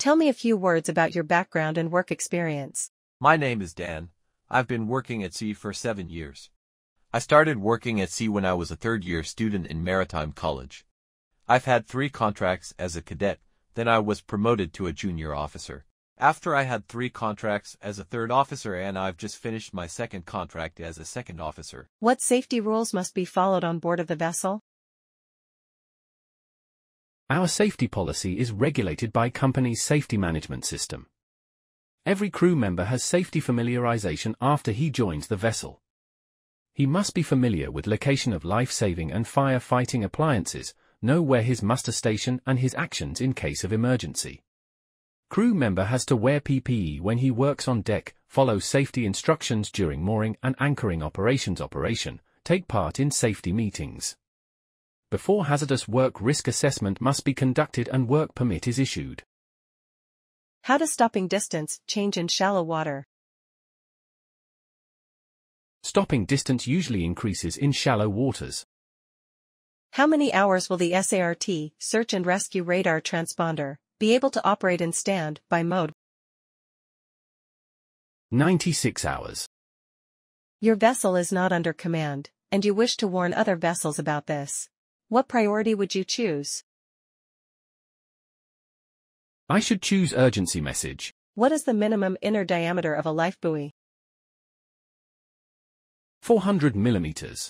Tell me a few words about your background and work experience. My name is Dan. I've been working at sea for seven years. I started working at sea when I was a third-year student in Maritime College. I've had three contracts as a cadet, then I was promoted to a junior officer. After I had three contracts as a third officer and I've just finished my second contract as a second officer. What safety rules must be followed on board of the vessel? Our safety policy is regulated by company's safety management system. Every crew member has safety familiarization after he joins the vessel. He must be familiar with location of life-saving and fire-fighting appliances, know where his muster station and his actions in case of emergency. Crew member has to wear PPE when he works on deck, follow safety instructions during mooring and anchoring operations operation, take part in safety meetings. Before hazardous work risk assessment must be conducted and work permit is issued. How does stopping distance change in shallow water? Stopping distance usually increases in shallow waters. How many hours will the SART, Search and Rescue Radar Transponder, be able to operate in stand-by mode? 96 hours. Your vessel is not under command, and you wish to warn other vessels about this. What priority would you choose? I should choose urgency message. What is the minimum inner diameter of a life buoy? 400 millimeters.